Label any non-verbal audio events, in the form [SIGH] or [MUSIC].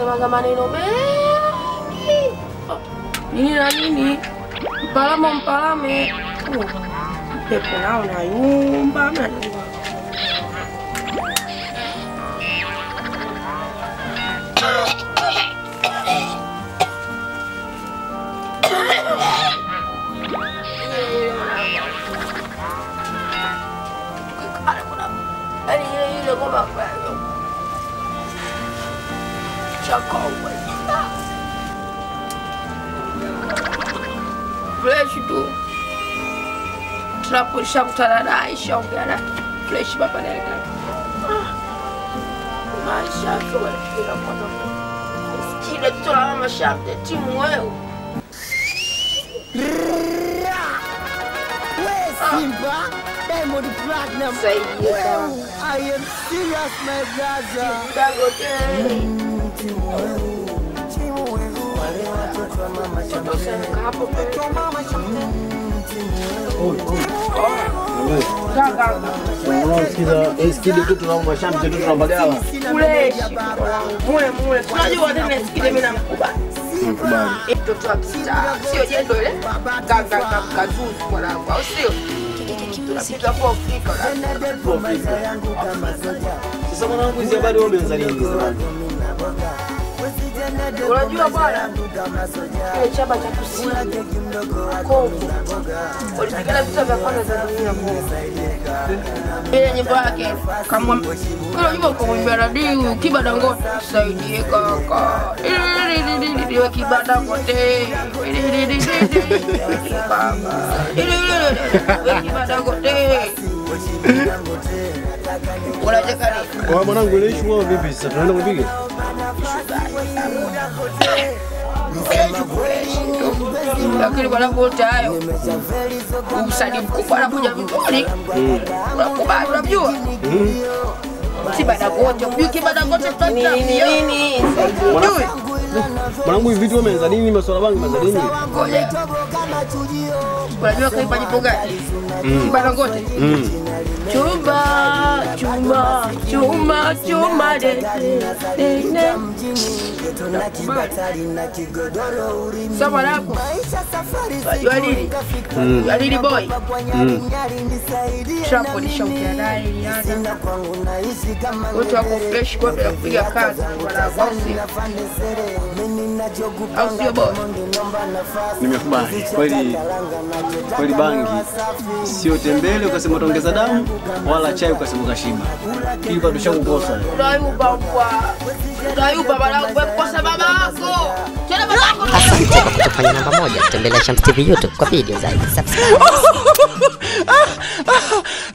mga manino mengi nini na ini mpalama mpalame upepo nao nayumba mnajua zakołek. Wleć tu. Tunapulisha mtalala Aisha ongera fresh babaleka. Maisha kwa kila mwana. Sikile tulala mashamte timu wewe. Simba, Diamond Platinum. Say yes. I am serious, my brother. Dangote. Skidi tu tunaomba shamte tu tunambagala. Fresh. Mule mule. Unajua tena sikile mimi namkubali. Mkubali. mtoto wa kitaa sio jendo ile? Gaga kazuzu mwanangu au sio? Tunapiga kwa Afrika Sasa mwanangu hizi habari wewe umeanza lini unajua bwana kile chama cha kusini Kongo walipigana vita vya kwanza za dunia Kongo. Ile nyimbo yake kama nyimbo kwa mwimba Kiba Dangote saidie kaka. Ile Kiba kibanda kote unacheka nini? Kwa mwanangu ile issue wao vipi? Sasa tunaenda kupiga? lakini wanapote hayo usadi mkubwa anakuja vizuri. Unakubali unamjua kibadagote ujui kibadagote nini Mwanangu hivi vitu umeanza nini? masuala bangi umeanza nini? unajua kaipa jipo gani kibadagote chumba, chumba, chumba, chumba, chumba, de de de Soma lako. Unajua nini? Unajua nini boy? Wote wako fresh kwa kupiga kazi? Au sio boy? Nimekubali. Kweli kweli bangi sio tembele ukasema utaongeza damu wala chai ukasema kashiba, ili bado shakukosa. Unayumba kwa unayumba mwanangu, wewe baba yako. Tena baba yako. Asante kwa kutufanya namba moja. Tembelea Shams TV YouTube kwa video zaidi. Subscribe. [LAUGHS]